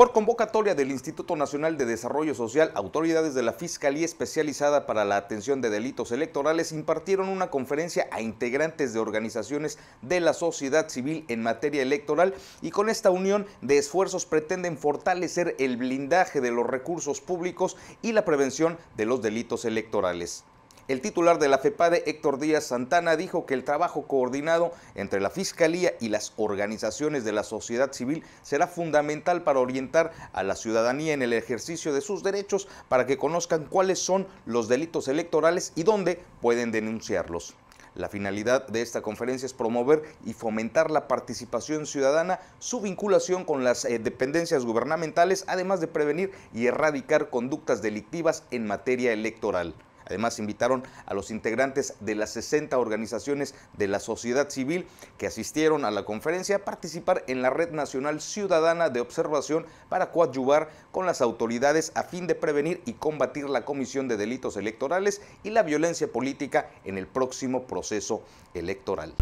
Por convocatoria del Instituto Nacional de Desarrollo Social, autoridades de la Fiscalía Especializada para la Atención de Delitos Electorales impartieron una conferencia a integrantes de organizaciones de la sociedad civil en materia electoral y con esta unión de esfuerzos pretenden fortalecer el blindaje de los recursos públicos y la prevención de los delitos electorales. El titular de la FEPADE, Héctor Díaz Santana, dijo que el trabajo coordinado entre la Fiscalía y las organizaciones de la sociedad civil será fundamental para orientar a la ciudadanía en el ejercicio de sus derechos para que conozcan cuáles son los delitos electorales y dónde pueden denunciarlos. La finalidad de esta conferencia es promover y fomentar la participación ciudadana, su vinculación con las eh, dependencias gubernamentales, además de prevenir y erradicar conductas delictivas en materia electoral. Además, invitaron a los integrantes de las 60 organizaciones de la sociedad civil que asistieron a la conferencia a participar en la Red Nacional Ciudadana de Observación para coadyuvar con las autoridades a fin de prevenir y combatir la comisión de delitos electorales y la violencia política en el próximo proceso electoral.